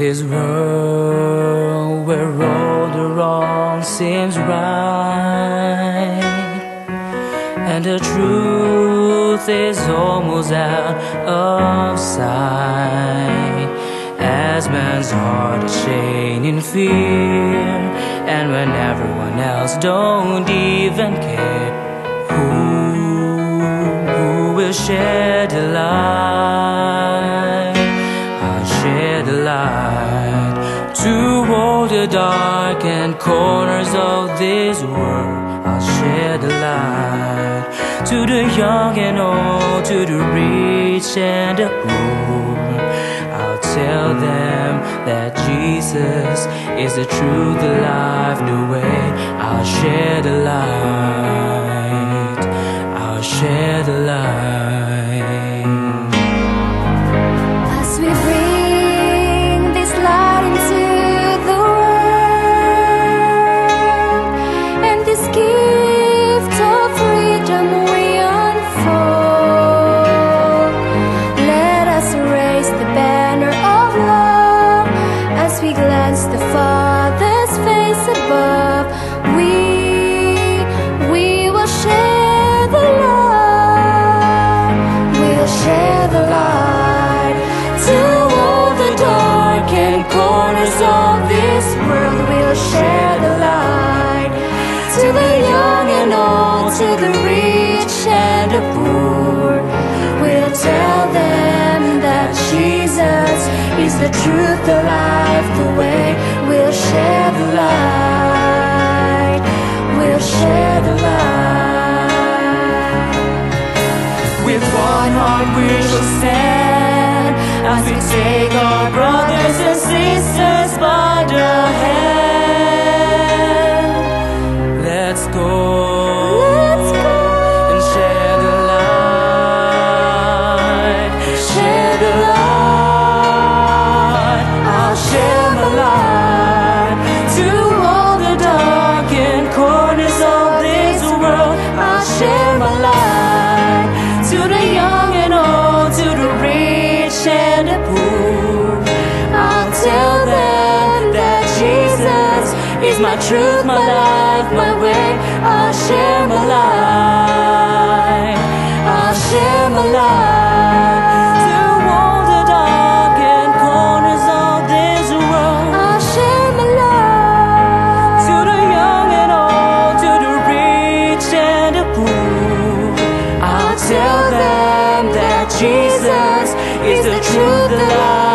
this world where all the wrong seems right. And the truth is almost out of sight. As man's heart is chained in fear and when everyone else don't even care who, who will share the light the light to all the dark and corners of this world I'll share the light to the young and old to the rich and the poor I'll tell them that Jesus is the truth, the life, the way. I'll share the light. Corners of this world. We'll share the light to the young and old, to the rich and the poor. We'll tell them that Jesus is the truth, the life, the way. We'll share the light. We'll share the light. With one heart we shall stand as we take our brothers and sisters the my truth, my life, my way. I'll share my light. I'll share my light to all the dark and corners of this world. I'll share my light. To the young and old, to the rich and the poor, I'll tell them that Jesus is the truth, the life,